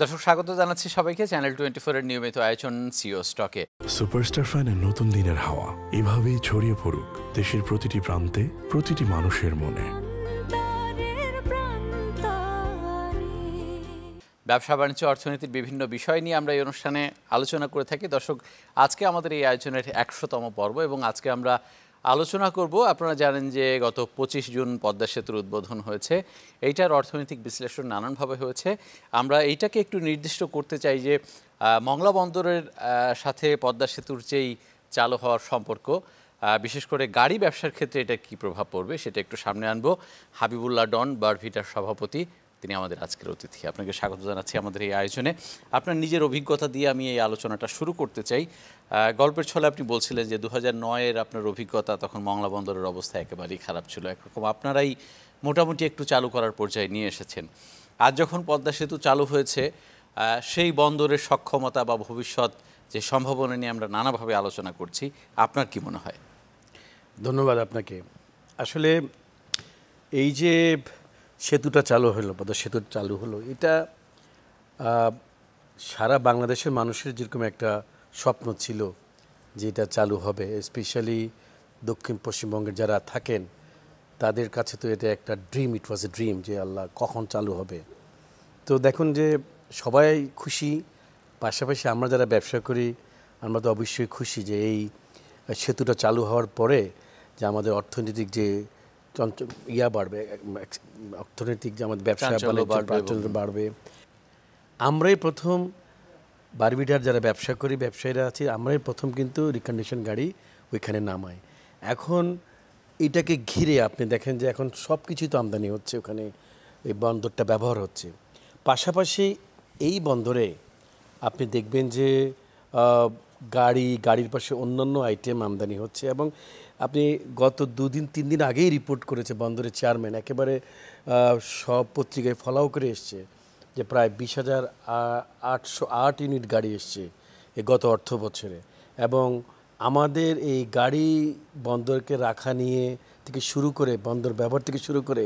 দর্শক স্বাগত জানাচ্ছি সবাইকে চ্যানেল টোয়েন্টি ফোরের নিয়মিত আয়োজন সিও স্টকে সুপারস্টার ফ্যানের নতুন দিনের হাওয়া। এভাবেই ছড়িয়ে পড়ুক দেশের প্রতিটি প্রান্তে প্রতিটি মানুষের মনে। ব্যবসা বাণিজ্য অর্থনীতির বিভিন্ন বিষয় নিয়ে আমরা এই অনুষ্ঠানে আলোচনা করে থাকি। দর্শক আজকে আমাদের এই আয়োজনের একশোতম পর্ব এবং আজকে আমরা আলোচনা করব। আপনারা জানেন যে গত পঁচিশ জুন পদ্মা সেতুর উদ্বোধন হয়েছে। এইটার অর্থনৈতিক বিশ্লেষণ নানানভাবে হয়েছে। আমরা এইটাকে একটু নির্দিষ্ট করতে চাই যে মংলা বন্দরের সাথে পদ্মা সেতুর যেই চালু হওয়ার সম্পর্ক বিশেষ করে গাড়ি ব্যবসার ক্ষেত্রে এটা কি প্রভাব পড়বে সেটা একটু সামনে আনব। হাবিবুল্লাহ ডন বারভিটার সভাপতি তিনি আমাদের আজকের অতিথি। আপনাকে স্বাগত জানাচ্ছি আমাদের এই আয়োজনে। আপনার নিজের অভিজ্ঞতা দিয়ে আমি এই আলোচনাটা শুরু করতে চাই। গল্পের ছলে আপনি বলছিলেন যে দু হাজার নয়ের আপনার অভিজ্ঞতা, তখন মংলা বন্দরের অবস্থা একেবারেই খারাপ ছিল। একরকম আপনারাই মোটামুটি একটু চালু করার পর্যায়ে নিয়ে এসেছেন। আজ যখন পদ্মা সেতু চালু হয়েছে সেই বন্দরের সক্ষমতা বা ভবিষ্যৎ যে সম্ভাবনা নিয়ে আমরা নানাভাবে আলোচনা করছি, আপনার কি মনে হয়? ধন্যবাদ আপনাকে। আসলে এই যে সেতুটা চালু হলো পদ্মা সেতু চালু হলো। এটা সারা বাংলাদেশের মানুষের যেরকম একটা স্বপ্ন ছিল যে এটা চালু হবে স্পেশালি দক্ষিণ পশ্চিমবঙ্গের যারা থাকেন, তাদের কাছে তো এটা একটা dream it was a dream যে আল্লাহ কখন চালু হবে। তো দেখুন যে সবাই খুশি, পাশাপাশি আমরা যারা ব্যবসা করি, আমরা তো অবশ্যই খুশি যে এই সেতুটা চালু হওয়ার পরে যে আমাদের অর্থনৈতিক যে চঞ্চ- ইয়া বাড়বে অর্থনৈতিক যে আমাদের ব্যবসা বাড়বে আমরাই প্রথম বারবিটার যারা ব্যবসা করি ব্যবসায়ীরা আছি আমরাই প্রথম কিন্তু রিকন্ডিশন গাড়ি ওইখানে নামাই। এখন এটাকে ঘিরে আপনি দেখেন যে এখন সব কিছুই তো আমদানি হচ্ছে ওখানে এই বন্দরটা ব্যবহার হচ্ছে। পাশাপাশি এই বন্দরে আপনি দেখবেন যে গাড়ি, গাড়ির পাশে অন্যান্য আইটেম আমদানি হচ্ছে এবং আপনি গত দুদিন তিন দিন আগেই রিপোর্ট করেছে বন্দরের চেয়ারম্যান একেবারে সব পত্রিকায় ফলাও করে এসছে যে প্রায় বিশ হাজার আটশো আট ইউনিট গাড়ি এসছে এ গত অর্থ বছরে। এবং আমাদের এই গাড়ি বন্দরকে রাখা নিয়ে থেকে শুরু করে, বন্দর ব্যবহার থেকে শুরু করে,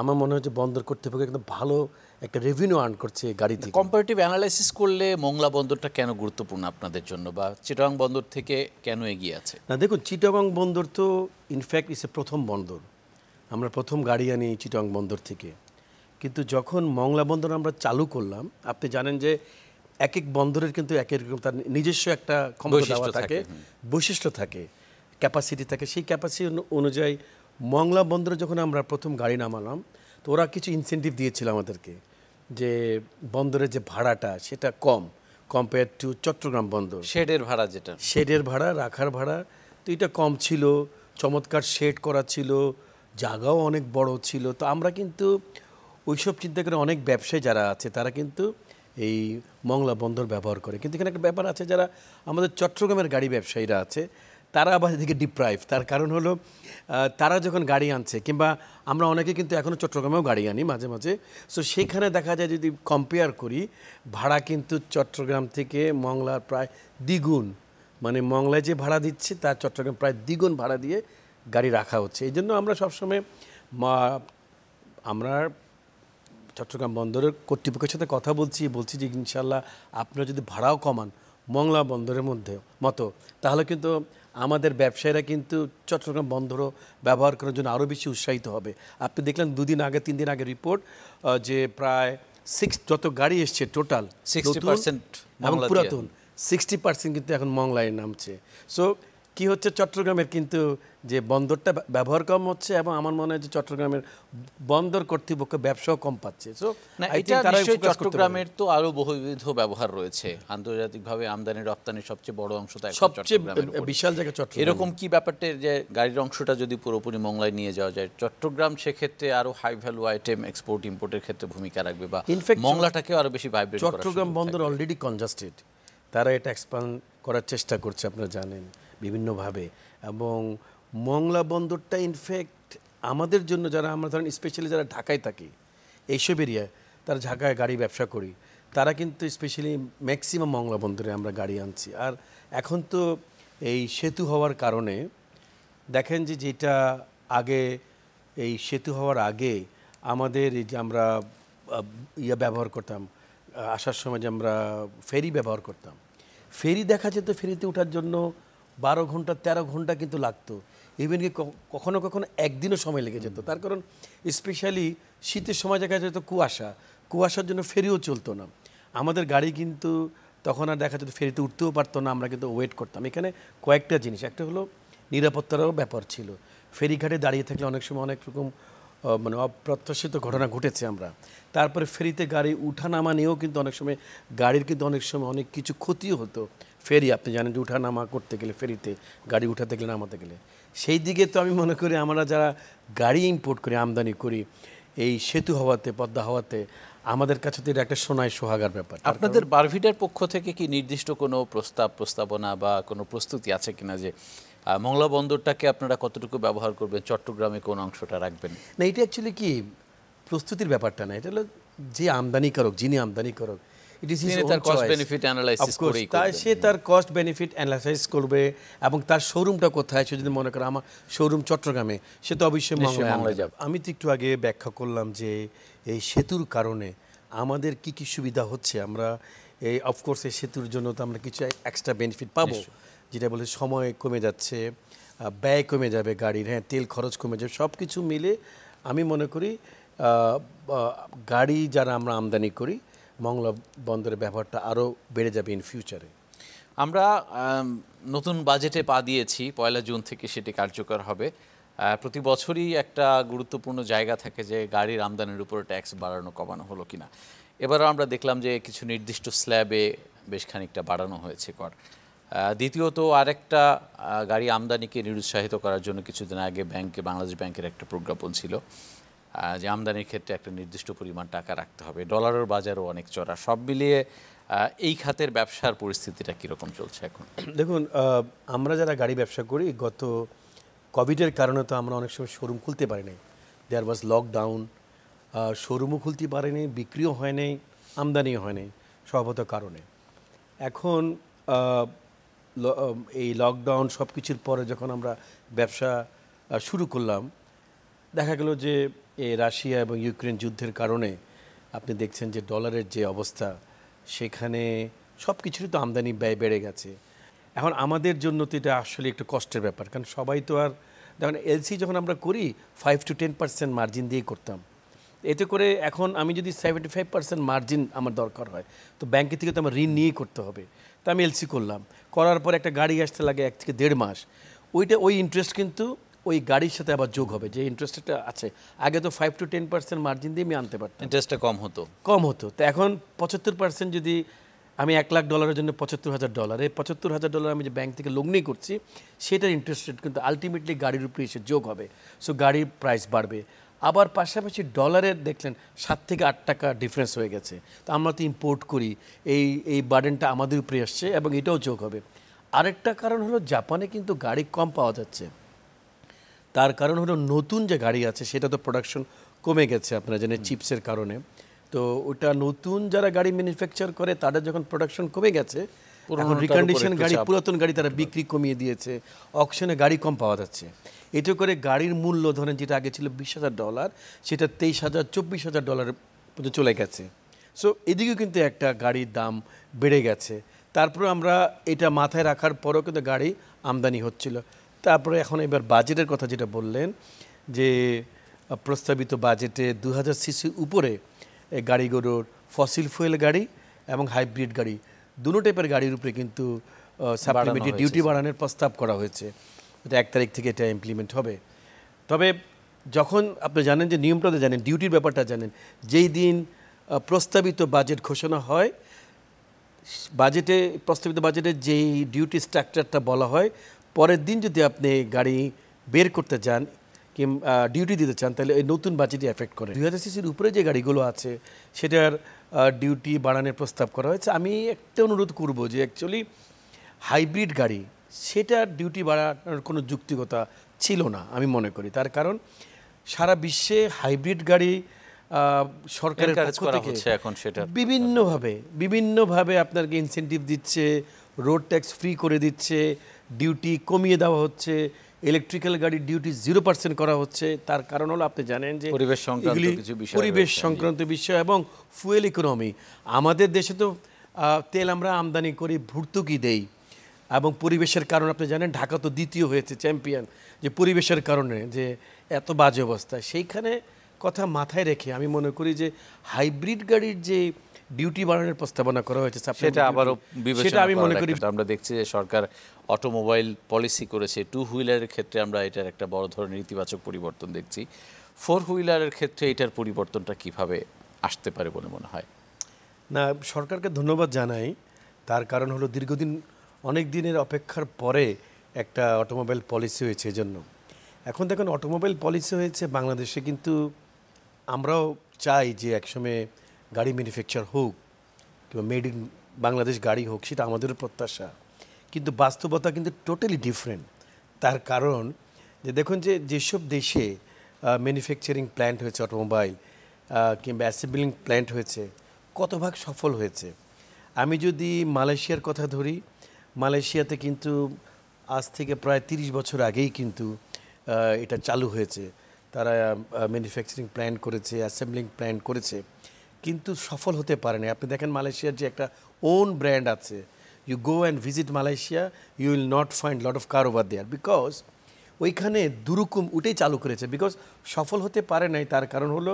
আমার মনে হচ্ছে বন্দর কর্তৃপক্ষ একদম ভালো একটা রেভিনিউ আর্ন করছে গাড়ি থেকে। কম্পারেটিভ অ্যানালাইসিস করলে মোংলা বন্দরটা কেন গুরুত্বপূর্ণ আপনাদের জন্য বা চিটাং বন্দর থেকে কেন এগিয়ে আছে? না দেখুন চিটাগং বন্দর তো ইনফ্যাক্ট ইসে প্রথম বন্দর। আমরা প্রথম গাড়ি আনি চিটাগং বন্দর থেকে। কিন্তু যখন মংলা বন্দর আমরা চালু করলাম আপনি জানেন যে এক এক বন্দরের কিন্তু এক এক রকম তার নিজস্ব একটা ক্ষমতা থাকে, বৈশিষ্ট্য থাকে ক্যাপাসিটি থাকে। সেই ক্যাপাসিটি অনুযায়ী মংলা বন্দরে যখন আমরা প্রথম গাড়ি নামালাম তো ওরা কিছু ইনসেন্টিভ দিয়েছিল আমাদেরকে। যে বন্দরের যে ভাড়াটা সেটা কম কম্পেয়ার টু চট্টগ্রাম বন্দর। শেডের ভাড়া যেটা। শেডের ভাড়া রাখার ভাড়া তো এটা কম ছিল চমৎকার শেড করা ছিল জায়গাও অনেক বড় ছিল। তো আমরা কিন্তু ওইসব চিন্তা করে অনেক ব্যবসায়ী যারা আছে তারা কিন্তু এই মংলা বন্দর ব্যবহার করে। কিন্তু এখানে একটা ব্যাপার আছে যারা আমাদের চট্টগ্রামের গাড়ি ব্যবসায়ীরা আছে তারা আবার এদিকে ডিপ্রাইভ তার কারণ হলো তারা যখন গাড়ি আনছে, কিংবা আমরা অনেকে কিন্তু এখনও চট্টগ্রামেও গাড়ি আনি মাঝে মাঝে। সো সেখানে দেখা যায় যদি কম্পেয়ার করি, ভাড়া কিন্তু চট্টগ্রাম থেকে মংলার প্রায় দ্বিগুণ। মানে মংলায় যে ভাড়া দিচ্ছে, তার চট্টগ্রাম প্রায় দ্বিগুণ ভাড়া দিয়ে গাড়ি রাখা হচ্ছে। এই জন্য আমরা সবসময়, মা, আমরা চট্টগ্রাম বন্দরের কর্তৃপক্ষের সাথে কথা বলছি বলছি যে ইনশাল্লাহ আপনারা যদি ভাড়াও কমান মংলা বন্দরের মধ্যে, মতো, তাহলে কিন্তু আমাদের ব্যবসায়ীরা কিন্তু চট্টগ্রাম বন্দরও ব্যবহার করার জন্য আরও বেশি উৎসাহিত হবে। আপনি দেখলেন দুদিন আগে তিন দিন আগে রিপোর্ট যে প্রায় সিক্স যত গাড়ি এসছে টোটাল 60% এবং পুরাতন সিক্সটি পার্সেন্ট কিন্তু এখন মংলায় নামছে। সো কি হচ্ছে চট্টগ্রামের? কিন্তু যে বন্দরটা ব্যবহার কম হচ্ছে এবং আমার মনে হয় যে চট্টগ্রামের বন্দর কর্তৃপক্ষ ব্যবসাও কম পাচ্ছে। সো এটা চট্টগ্রামের তো আরও বহুবিধ ব্যবহার রয়েছে। আন্তর্জাতিকভাবে আমদানি রপ্তানির সবচেয়ে বড় অংশ সবচেয়ে বিশাল জায়গা চট্টগ্রাম। এরকম কি ব্যাপারটা যে গাড়ির অংশটা যদি পুরোপুরি মংলায় নিয়ে যাওয়া যায়? চট্টগ্রাম সেক্ষেত্রে আরও হাই ভ্যালু আইটেম এক্সপোর্ট ইম্পোর্টের ক্ষেত্রে ভূমিকা রাখবে বা fact, মংলাটাকে আরও বেশি ভাইব্রেট চট্টগ্রাম বন্দর অলরেডি কনজাস্টেড তারা এটা এক্সপান্ড করার চেষ্টা করছে আপনারা জানেন। বিভিন্নভাবে। এবং মংলা বন্দরটা ইনফ্যাক্ট আমাদের জন্য যারা, আমরা ধরেন স্পেশালি যারা ঢাকায় থাকি এইসব এরিয়া তারা ঢাকায় গাড়ি ব্যবসা করি। তারা কিন্তু স্পেশালি ম্যাক্সিমাম মংলা বন্দরে আমরা গাড়ি আনছি। আর এখন তো এই সেতু হওয়ার কারণে, দেখেন যে যেটা আগে, এই সেতু হওয়ার আগে আমাদের এই যে আমরা ইয়ে ব্যবহার করতাম, আসার সময় যে আমরা ফেরি ব্যবহার করতাম। ফেরি দেখা যেত, ফেরিতে ওঠার জন্য বারো ঘণ্টা, তেরো ঘণ্টা কিন্তু লাগতো। ইভেন কি কখনো কখনো একদিনও সময় লেগে যেত। তার কারণ স্পেশালি শীতের সময় দেখা যেত কুয়াশা। কুয়াশার জন্য ফেরিও চলতো না। আমাদের গাড়ি কিন্তু তখন আর দেখা যেত ফেরিতে উঠতেও পারতো না, আমরা কিন্তু ওয়েট করতাম। এখানে কয়েকটা জিনিস। একটা হলো নিরাপত্তারও ব্যাপার ছিল। ফেরিঘাটে দাঁড়িয়ে থাকলে অনেক সময় অনেক রকম মানে অপ্রত্যাশিত ঘটনা ঘটেছে আমরা। তারপরে ফেরিতে গাড়ি উঠানামা নিয়েও কিন্তু অনেক সময়, গাড়ির কিন্তু অনেক সময় অনেক কিছু ক্ষতিও হতো। ফেরি আপনি জানেন যে উঠানামা করতে গেলে ফেরিতে গাড়ি উঠাতে গেলে নামাতে গেলে। সেই দিকে তো আমি মনে করি আমরা যারা গাড়ি ইম্পোর্ট করি আমদানি করি এই সেতু হওয়াতে পদ্মা হওয়াতে আমাদের কাছে তো এটা একটা সোনায় সোহাগার ব্যাপার। আপনাদের বারভিটার পক্ষ থেকে কি নির্দিষ্ট কোনো প্রস্তাব প্রস্তাবনা বা কোনো প্রস্তুতি আছে কিনা যে মংলা বন্দরটাকে আপনারা কতটুকু ব্যবহার করবেন চট্টগ্রামে কোন অংশটা রাখবেন? না এটা অ্যাকচুয়ালি কি প্রস্তুতির ব্যাপারটা না এটা হলো যে আমদানিকারক যিনি আমদানিকারক ইট ইজ তার analysis করেই তাই সে তার কস্ট বেনিফিট অ্যানালাইসিস করবে এবং তার শোরুমটা কোথায় সে যদি মনে করে আমার শোরুম চট্টগ্রামে সে তো অবশ্যই। যাবে। আমি তো একটু আগে ব্যাখ্যা করলাম যে এই সেতুর কারণে আমাদের কি কি সুবিধা হচ্ছে আমরা এই অফকোর্স এই সেতুর জন্য তো আমরা কিছু এক্সট্রা বেনিফিট পাবো যেটা বলে সময় কমে যাচ্ছে ব্যয় কমে যাবে গাড়ির হ্যাঁ তেল খরচ কমে যাবে সব কিছু মিলে আমি মনে করি গাড়ি যারা আমরা আমদানি করি মংলা বন্দরের ব্যবহারটা আরও বেড়ে যাবে ইন ফিউচারে আমরা নতুন বাজেটে পা দিয়েছি, পয়লা জুন থেকে সেটি কার্যকর হবে। প্রতি বছরই একটা গুরুত্বপূর্ণ জায়গা থাকে যে গাড়ির আমদানির উপর ট্যাক্স বাড়ানো, কমানো হলো কিনা। এবারও আমরা দেখলাম যে কিছু নির্দিষ্ট স্ল্যাবে বেশ খানিকটা বাড়ানো হয়েছে কর। দ্বিতীয়ত আরেকটা গাড়ি আমদানিকে নিরুৎসাহিত করার জন্য কিছুদিন আগে ব্যাংকে, বাংলাদেশ ব্যাংকের একটা প্রজ্ঞাপন ছিল। যে আমদানির ক্ষেত্রে একটা নির্দিষ্ট পরিমাণ টাকা রাখতে হবে। ডলারের বাজারও অনেক চড়া। সব মিলিয়ে এই খাতের ব্যবসার পরিস্থিতিটা কীরকম চলছে এখন? দেখুন আমরা যারা গাড়ি ব্যবসা করি, গত কোভিডের কারণে তো আমরা অনেক সময় শোরুম খুলতে পারিনি দেয়ার ওয়াজ লকডাউন শোরুমও খুলতে পারিনি, বিক্রিও হয়নি আমদানিও হয়নি স্বভাবত কারণে। এখন এই লকডাউন সব কিছুর পরে যখন আমরা ব্যবসা শুরু করলাম দেখা গেল যে রাশিয়া এবং ইউক্রেন যুদ্ধের কারণে আপনি দেখছেন যে ডলারের যে অবস্থা, সেখানে সব কিছুরই তো আমদানি ব্যয় বেড়ে গেছে। এখন আমাদের জন্য তো এটা আসলে একটু কষ্টের ব্যাপার, কারণ সবাই তো আর, দেখুন এলসি যখন আমরা করি five to ten percent margin দিয়ে করতাম। এতে করে এখন আমি যদি সেভেন্টি ফাইভ পার্সেন্ট মার্জিন আমার দরকার হয়, তো ব্যাংকে থেকে তো আমার ঋণ নিয়েই করতে হবে। তো আমি এলসি করলাম। করার পর একটা গাড়ি আসতে লাগে এক থেকে দেড় মাস। ওইটা, ওই ইন্টারেস্ট কিন্তু ওই গাড়ির সাথে আবার যোগ হবে যে ইন্টারেস্টটা আছে। আগে তো five to ten percent margin দিয়ে আমি আনতে পারতাম। ইন্টারেস্টটা কম হতো। কম হতো। তো এখন পঁচাত্তর পার্সেন্ট যদি আমি এক লাখ ডলারের জন্য পঁচাত্তর হাজার ডলার এই পঁচাত্তর হাজার ডলার আমি যে ব্যাংক থেকে লগ্নি করছি সেটার ইন্টারেস্ট রেট কিন্তু আলটিমেটলি গাড়ির উপরে এসে যোগ হবে। সো গাড়ির প্রাইস বাড়বে। আবার পাশাপাশি ডলারের দেখলেন সাত থেকে আট টাকা ডিফারেন্স হয়ে গেছে। তো আমরা তো ইম্পোর্ট করি এই এই বার্ডেনটা আমাদের উপরে আসছে এবং এটাও যোগ হবে। আরেকটা কারণ হলো জাপানে কিন্তু গাড়ি কম পাওয়া যাচ্ছে। তার কারণ হলো নতুন যে গাড়ি আছে সেটা তো প্রোডাকশন কমে গেছে আপনারা জানেন চিপসের কারণে। তো ওটা নতুন যারা গাড়ি ম্যানুফ্যাকচার করে তাদের যখন প্রোডাকশন কমে গেছে এখন রিকন্ডিশন গাড়ি পুরাতন গাড়ি তারা বিক্রি কমিয়ে দিয়েছে অকশনে গাড়ি কম পাওয়া যাচ্ছে। এতে করে গাড়ির মূল্য ধরেন যেটা আগে ছিল বিশ হাজার ডলার সেটা তেইশ হাজার চব্বিশ হাজার ডলার পর্যন্ত চলে গেছে। সো এদিকেও কিন্তু একটা গাড়ির দাম বেড়ে গেছে। তারপরে আমরা এটা মাথায় রাখার পরেও কিন্তু গাড়ি আমদানি হচ্ছিল। তারপরে এখন এবার বাজেটের কথা যেটা বললেন যে প্রস্তাবিত বাজেটে দু হাজার সিসির উপরে গাড়িগুলোর ফসিল ফুয়েল গাড়ি এবং হাইব্রিড গাড়ি দুটো টাইপের গাড়ির উপরে কিন্তু সাপ্লিমেন্টারি ডিউটি বাড়ানোর প্রস্তাব করা হয়েছে। এটা এক তারিখ থেকে এটা ইমপ্লিমেন্ট হবে। তবে যখন আপনি জানেন যে নিয়মটা জানেন ডিউটির ব্যাপারটা জানেন যেই দিন প্রস্তাবিত বাজেট ঘোষণা হয় বাজেটে প্রস্তাবিত বাজেটে যেই ডিউটি স্ট্রাকচারটা বলা হয় পরের দিন যদি আপনি গাড়ি বের করতে যান কিংবা ডিউটি দিতে চান তাহলে এই নতুন বাজেটই এফেক্ট করে। দুই হাজার সিসির উপরে যে গাড়িগুলো আছে সেটার ডিউটি বাড়ানোর প্রস্তাব করা হয়েছে। আমি একটা অনুরোধ করব যে অ্যাকচুয়ালি হাইব্রিড গাড়ি সেটার ডিউটি বাড়ানোর কোনো যুক্তিকতা ছিল না আমি মনে করি। তার কারণ সারা বিশ্বে হাইব্রিড গাড়ি সরকারের পক্ষ থেকে এখন সেটা। বিভিন্নভাবে বিভিন্নভাবে আপনাকে ইনসেনটিভ দিচ্ছে রোড ট্যাক্স ফ্রি করে দিচ্ছে ডিউটি কমিয়ে দেওয়া হচ্ছে ইলেকট্রিক্যাল গাড়ির ডিউটি জিরো পার্সেন্ট করা হচ্ছে তার কারণ হলো আপনি জানেন যে পরিবেশ সংক্রান্ত কিছু বিষয় পরিবেশ সংক্রান্ত বিষয় এবং ফুয়েল ইকোনমি আমাদের দেশে তো তেল আমরা আমদানি করি ভর্তুকি দেই। এবং পরিবেশের কারণে আপনি জানেন ঢাকা তো দ্বিতীয় হয়েছে চ্যাম্পিয়ন যে পরিবেশের কারণে যে এত বাজে অবস্থা। সেইখানে কথা মাথায় রেখে আমি মনে করি যে হাইব্রিড গাড়ির যে ডিউটি বাড়ানোর প্রস্তাবনা করা হয়েছে সেটা আবারও বিবেচনা সেটা আমি মনে করি করি আমরা দেখছি যে সরকার অটোমোবাইল পলিসি করেছে টু হুইলারের ক্ষেত্রে আমরা এটার একটা বড় ধরনের ইতিবাচক পরিবর্তন দেখছি। ফোর হুইলারের ক্ষেত্রে এটার পরিবর্তনটা কীভাবে আসতে পারে বলে মনে হয়? না সরকারকে ধন্যবাদ জানাই। তার কারণ হলো দীর্ঘদিন অনেক দিনের অপেক্ষার পরে একটা অটোমোবাইল পলিসি হয়েছে এজন্য। এখন দেখুন অটোমোবাইল পলিসি হয়েছে বাংলাদেশে কিন্তু আমরাও চাই যে একসময় গাড়ি ম্যানুফ্যাকচার হোক কিংবা মেড ইন বাংলাদেশ গাড়ি হোক, সেটা আমাদেরও প্রত্যাশা। কিন্তু বাস্তবতা কিন্তু টোটালি ডিফারেন্ট তার কারণ যে দেখুন যে যেসব দেশে ম্যানুফ্যাকচারিং প্ল্যান্ট হয়েছে অটোমোবাইল কিংবা অ্যাসেম্বলিং প্ল্যান্ট হয়েছে কত ভাগ সফল হয়েছে। আমি যদি মালয়েশিয়ার কথা ধরি, মালয়েশিয়াতে কিন্তু আজ থেকে প্রায় তিরিশ বছর আগেই কিন্তু এটা চালু হয়েছে। তারা ম্যানুফ্যাকচারিং প্ল্যান্ট করেছে অ্যাসেম্বলিং প্ল্যান্ট করেছে। কিন্তু সফল হতে পারেনি আপনি দেখেন মালয়েশিয়ার যে একটা ওন ব্র্যান্ড আছে you go and visit Malaysia you will not find lot of car over there because ওইখানে দুরকম ওটাই চালু করেছে। বিকজ সফল হতে পারে নাই, তার কারণ হলো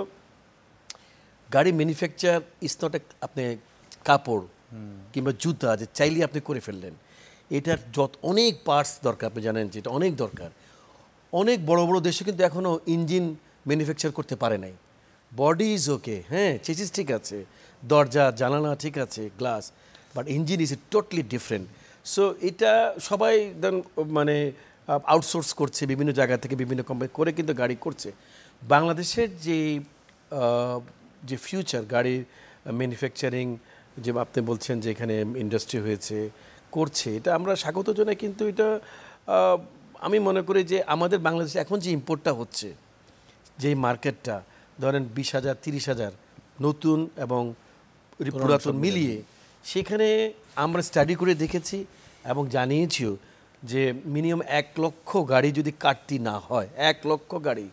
গাড়ি ম্যানুফ্যাকচার ইজ নট আপনি কাপড় কিংবা জুতা যে চাইলে আপনি করে ফেললেন, এটার যত অনেক পার্টস দরকার, আপনি জানেন যে এটা অনেক দরকার। অনেক বড় বড় দেশে কিন্তু এখনও ইঞ্জিন ম্যানুফ্যাকচার করতে পারে নাই। বডি ইজ ওকে হ্যাঁ চেচিস ঠিক আছে, দরজা, জানালা ঠিক আছে glass but engine is totally different so এটা সবাই দেন মানে আউটসোর্স করছে বিভিন্ন জায়গা থেকে বিভিন্ন কোম্পানি করে কিন্তু গাড়ি করছে। বাংলাদেশের যে যে ফিউচার গাড়ির ম্যানুফ্যাকচারিং যে আপনি বলছেন যে এখানে ইন্ডাস্ট্রি হয়েছে, করছে, এটা আমরা স্বাগত জানাই, কিন্তু এটা আমি মনে করি যে আমাদের বাংলাদেশে এখন যে ইম্পোর্টটা হচ্ছে যে মার্কেটটা ধরেন বিশ হাজার তিরিশ হাজার নতুন এবং পুরাতন মিলিয়ে সেখানে আমরা স্টাডি করে দেখেছি এবং জানিয়েছিও যে মিনিমাম এক লক্ষ গাড়ি যদি কাটতি না হয় এক লক্ষ গাড়ি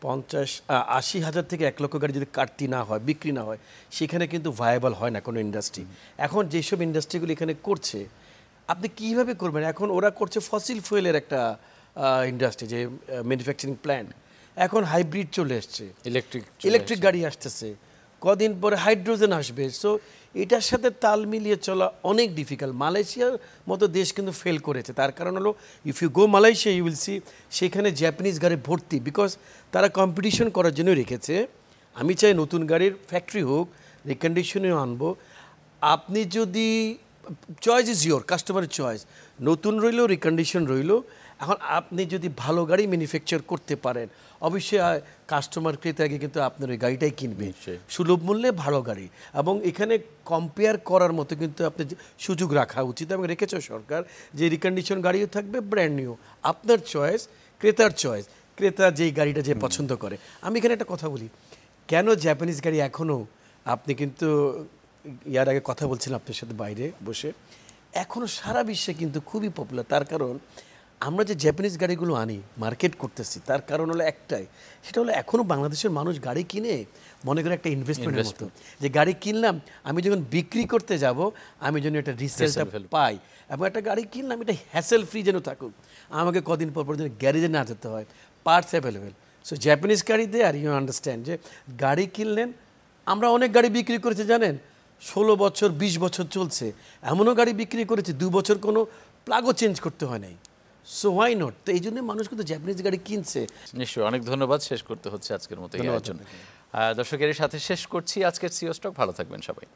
পঞ্চাশ আশি হাজার থেকে এক লক্ষ গাড়ি যদি কাটতি না হয় বিক্রি না হয় সেখানে কিন্তু ভায়াবল হয় না কোনো ইন্ডাস্ট্রি এখন যেসব ইন্ডাস্ট্রিগুলো এখানে করছে আপনি কীভাবে করবেন? এখন ওরা করছে ফসিল ফুয়েলের একটা ইন্ডাস্ট্রি যে ম্যানুফ্যাকচারিং প্ল্যান্ট এখন হাইব্রিড চলে এসছে। ইলেকট্রিক ইলেকট্রিক গাড়ি আসতেছে। কদিন পরে হাইড্রোজেন আসবে। সো এটার সাথে তাল মিলিয়ে চলা অনেক ডিফিকাল্ট মালয়েশিয়ার মতো দেশ কিন্তু ফেল করেছে। তার কারণ হলো if you go Malaysia you will see সেখানে জাপানিজ গাড়ি ভর্তি। বিকজ তারা কম্পিটিশন করার জন্য রেখেছে। আমি চাই নতুন গাড়ির ফ্যাক্টরি হোক রিকন্ডিশনেও আনব। আপনি যদি চয়েস ইজ ইয়োর কাস্টমারের চয়েস নতুন রইল রিকন্ডিশন রইল এখন আপনি যদি ভালো গাড়ি ম্যানুফ্যাকচার করতে পারেন অবশ্যই কাস্টমার ক্রেতাকে কিন্তু আপনার ওই গাড়িটাই কিনবে। সুলভ মূল্যে ভালো গাড়ি। এবং এখানে কম্পেয়ার করার মতো কিন্তু আপনি সুযোগ রাখা উচিত। এবং রেখেছে সরকার যে রিকন্ডিশন গাড়িও থাকবে ব্র্যান্ড নিউ আপনার চয়েস ক্রেতার চয়েস ক্রেতা যেই গাড়িটা যে পছন্দ করে। আমি এখানে একটা কথা বলি। কেন জাপানিজ গাড়ি এখনও আপনি কিন্তু ইয়ার আগে কথা বলছিলাম আপনার সাথে বাইরে বসে। এখনও সারা বিশ্বে কিন্তু খুবই পপুলার তার কারণ আমরা যে জাপানিজ গাড়িগুলো আনি মার্কেট করতেছি তার কারণ হলো একটাই। সেটা হলো এখনও বাংলাদেশের মানুষ গাড়ি কিনে মনে করে একটা ইনভেস্টমেন্টের মতো। যে গাড়ি কিনলাম আমি যখন বিক্রি করতে যাব আমি যেন একটা রিসেলটা পাই এবং একটা গাড়ি কিনলাম এটা হ্যাসেল ফ্রি যেন থাকুক আমাকে কদিন পর পর যেন গ্যারেজে না যেতে হয় পার্টস অ্যাভেলেবেল সো জাপানিজ গাড়িতে আর ইউ আন্ডারস্ট্যান্ড যে গাড়ি কিনলেন আমরা অনেক গাড়ি বিক্রি করেছি জানেন? ষোলো বছর বিশ বছর চলছে। এমনও গাড়ি বিক্রি করেছে দু বছর কোনো প্লাগও চেঞ্জ করতে হয় নাই। সো হোয়াই নট তো এই জন্য মানুষ কিন্তু জাপানিজ গাড়ি কিনছে। নিশ্চয়ই অনেক ধন্যবাদ। শেষ করতে হচ্ছে আজকের মতো এই আয়োজন দর্শকের সাথে শেষ করছি আজকের সিও স্টক ভালো থাকবেন সবাই।